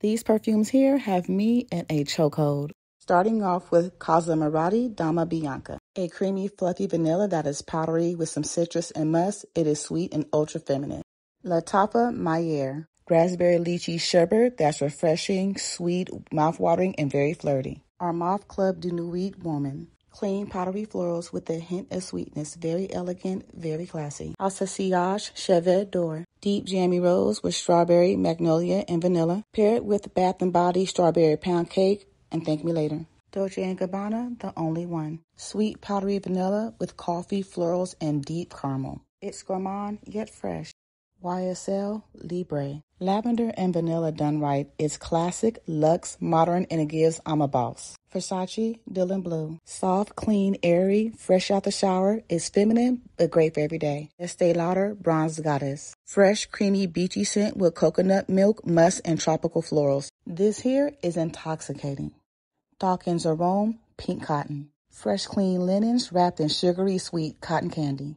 These perfumes here have me in a chokehold. Starting off with Casamorati Dama Bianca, a creamy, fluffy vanilla that is powdery with some citrus and musk. It is sweet and ultra feminine. Lattafa Mayar, raspberry lychee sherbet that's refreshing, sweet, mouthwatering, and very flirty. Armaf Club de Nuit Woman, Clean powdery florals with a hint of sweetness. Very elegant, very classy. Associage Chevet d'Or. Deep jammy rose with strawberry, magnolia, and vanilla. Paired with Bath & Body strawberry pound cake and thank me later. Dolce & Gabbana, the only one. Sweet powdery vanilla with coffee, florals, and deep caramel. It's gourmand yet fresh. YSL Libre. Lavender and vanilla done right. is classic, luxe, modern, and it gives I'm a boss. Versace Dylan Blue. Soft, clean, airy, fresh out the shower. It's feminine, but great for every day. Estee Lauder Bronze Goddess. Fresh, creamy, beachy scent with coconut milk, musk, and tropical florals. This here is intoxicating. Dawkins Arome Pink Cotton. Fresh, clean linens wrapped in sugary, sweet cotton candy.